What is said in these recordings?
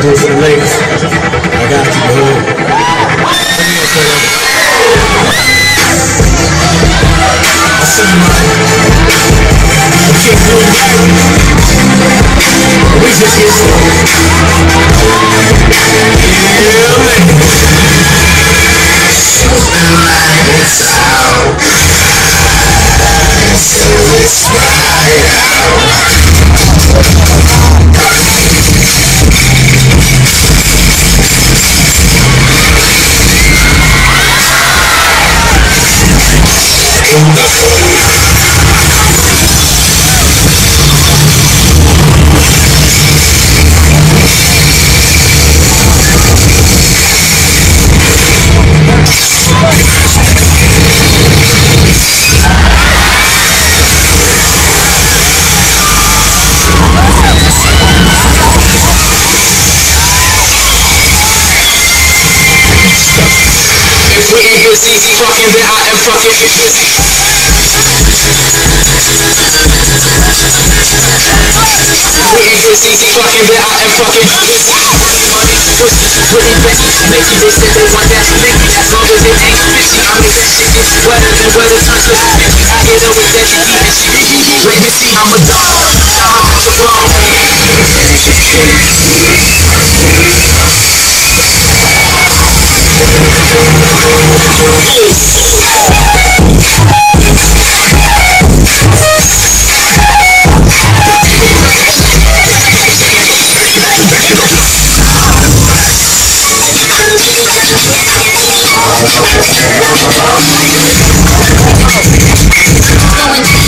for the ladies. I got you. I man. We can't do it right. We just get started. Yeah. Shoot the lights out. So it's right out. We ain't busy fucking, then I am fucking busy. We ain't busy fucking, then I am fucking busy. Money, pussy, pretty bitch, Mickey, they said they want that Mickey. As long as it ain't fishy, I make that shit itchy. Wetter than weather turns to sticky. I hit her with that dicky itchy. Wait and see, I'm a dog. Shout out to Going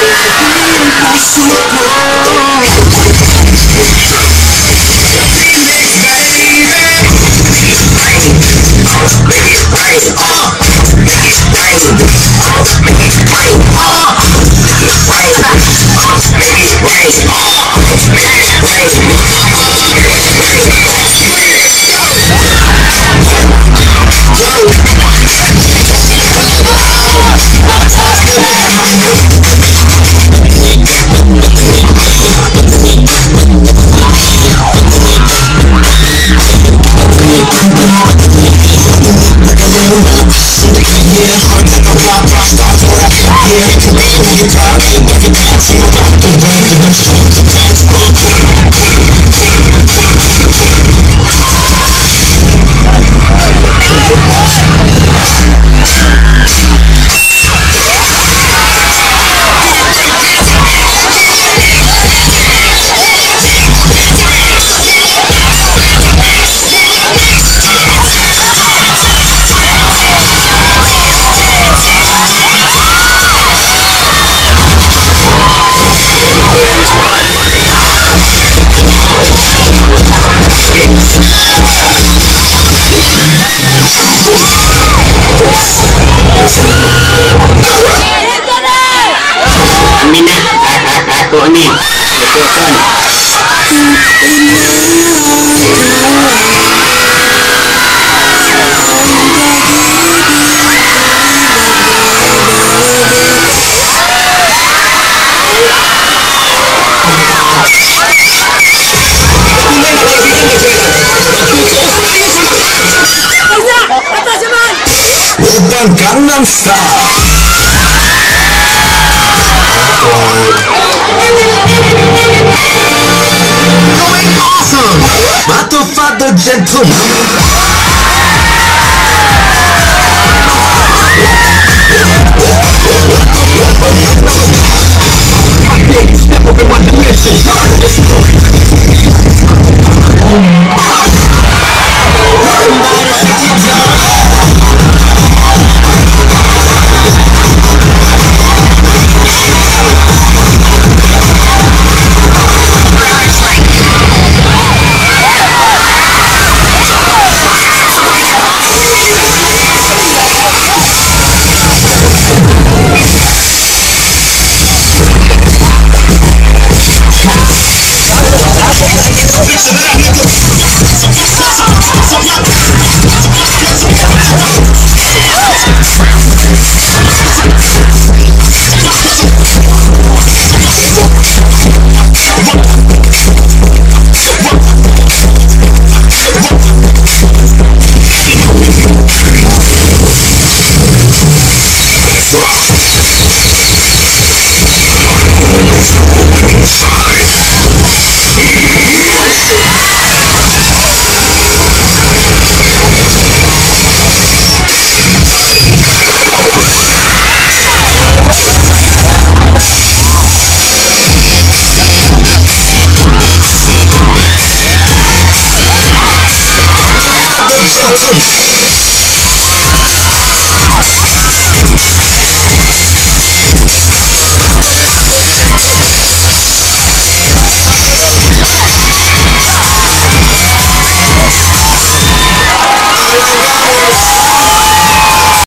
Fica supondo I've been looking down from above the Gangnam Style. Going awesome, but the father gentleman. Never been my dimension. Open up.